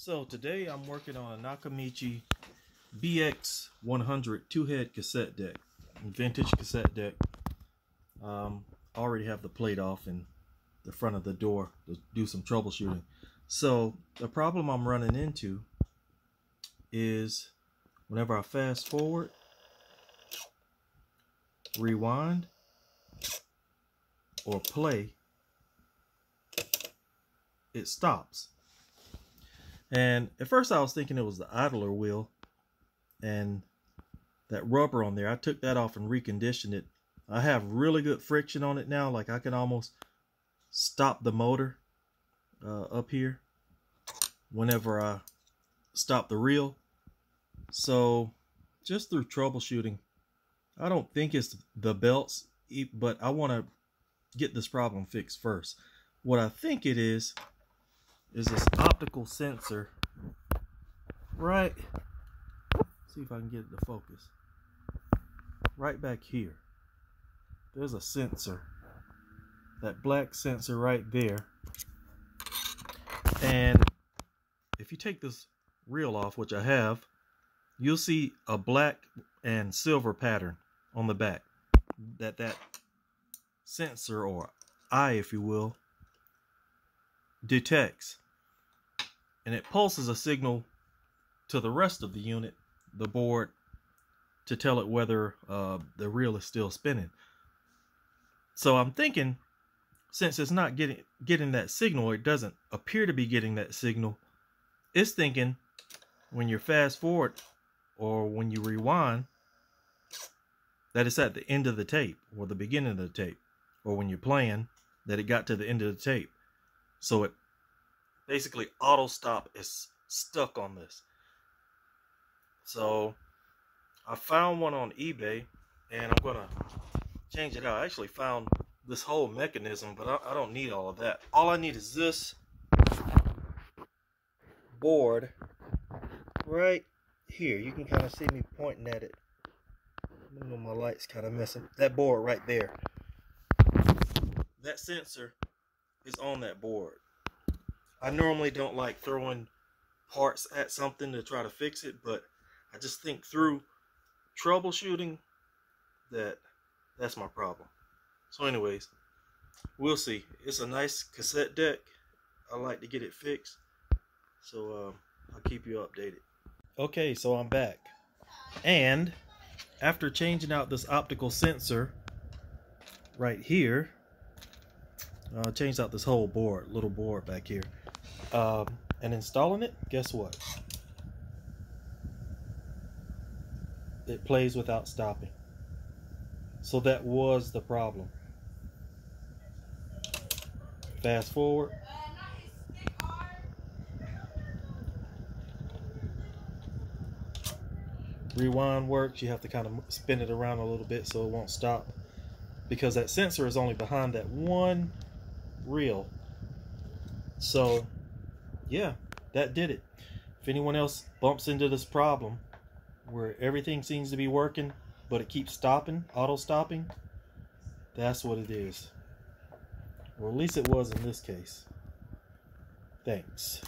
So today I'm working on a Nakamichi BX100 two-head cassette deck, vintage cassette deck. Um, I already have the plate off in the front of the door to do some troubleshooting. So the problem I'm running into is whenever I fast forward, rewind, or play, it stops. And at first I was thinking it was the idler wheel and that rubber on there. I took that off and reconditioned it. I have really good friction on it now. Like I can almost stop the motor uh, up here whenever I stop the reel. So just through troubleshooting, I don't think it's the belts, but I want to get this problem fixed first. What I think it is, is this optical sensor right see if I can get it to focus. Right back here. There's a sensor that black sensor right there. And if you take this reel off which I have you'll see a black and silver pattern on the back. That that sensor or eye if you will detects and it pulses a signal to the rest of the unit, the board, to tell it whether uh, the reel is still spinning. So I'm thinking, since it's not getting getting that signal, it doesn't appear to be getting that signal. It's thinking when you're fast forward or when you rewind that it's at the end of the tape or the beginning of the tape or when you're playing that it got to the end of the tape. So it basically auto stop is stuck on this. So I found one on eBay and I'm gonna change it out. I actually found this whole mechanism, but I, I don't need all of that. All I need is this board right here. You can kind of see me pointing at it. my light's kind of messing. That board right there. That sensor is on that board. I normally don't like throwing parts at something to try to fix it, but I just think through troubleshooting that that's my problem. So anyways, we'll see. It's a nice cassette deck. I like to get it fixed. So um, I'll keep you updated. Okay, so I'm back. And after changing out this optical sensor right here, uh, changed out this whole board, little board back here. Um, and installing it, guess what? It plays without stopping. So that was the problem. Fast forward. Rewind works. You have to kind of spin it around a little bit so it won't stop. Because that sensor is only behind that one reel. So yeah, that did it. If anyone else bumps into this problem where everything seems to be working, but it keeps stopping, auto stopping, that's what it is. Or at least it was in this case. Thanks.